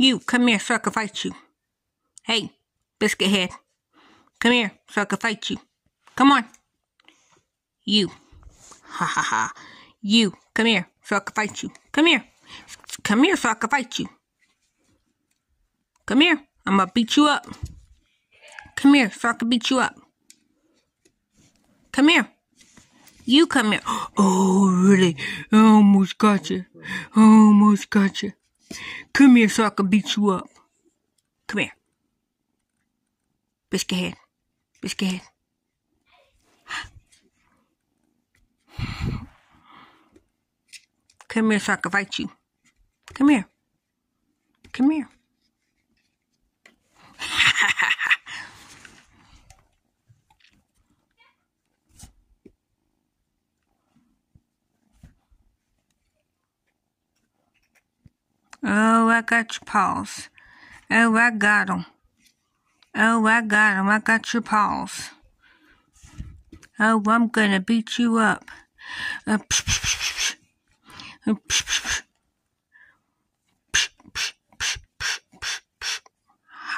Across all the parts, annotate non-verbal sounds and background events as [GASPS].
You, come here so I can fight you. Hey, biscuit head. Come here so I can fight you. Come on. You. Ha ha ha. You, come here so I can fight you. Come here. Come here so I can fight you. Come here. I'm gonna beat you up. Come here so I can beat you up. Come here. You come here. [GASPS] Oh, really? I almost got you. I almost got you. Come here so I can beat you up. Come here. Biscuit head. Biscuit head. Come here so I can fight you. Come here. Come here. Oh, I got your paws. Oh, I got them. Oh, I got them. I got your paws. Oh, I'm gonna beat you up. Ha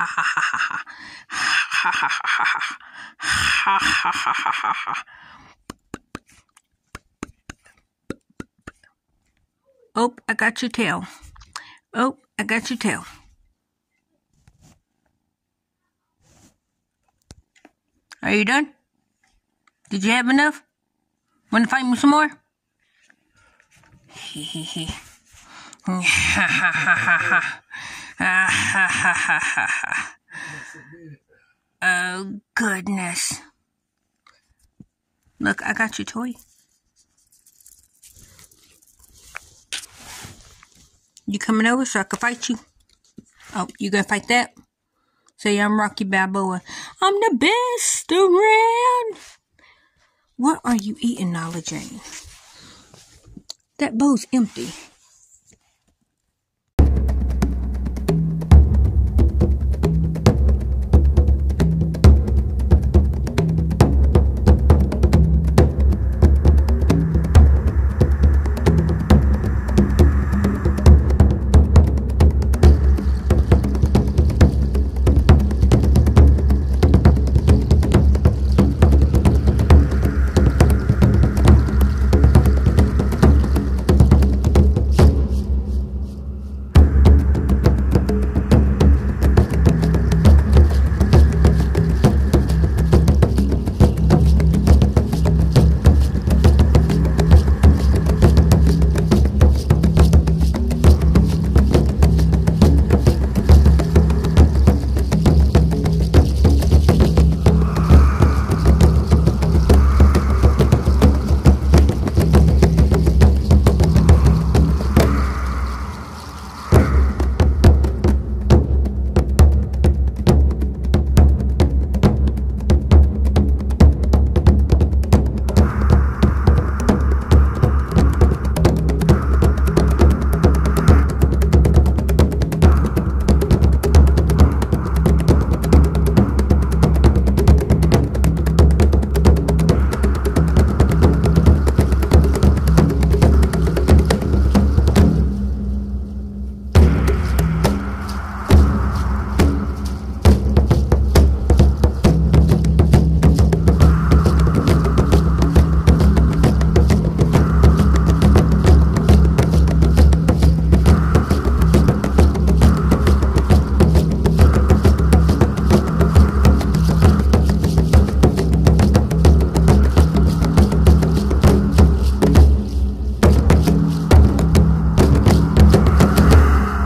ha. Ha ha ha ha ha. Ha ha ha ha ha ha. Oh, I got your tail. Oh, I got your tail. Are you done? Did you have enough? Want to fight me some more? Hee hee hee. Ha ha ha ha ha. Ha ha ha ha ha ha. Oh, goodness. Look, I got your toy. You coming over so I can fight you? Oh, you gonna fight that? Say I'm Rocky Balboa. I'm the best around. What are you eating, Nala Jane? That bowl's empty.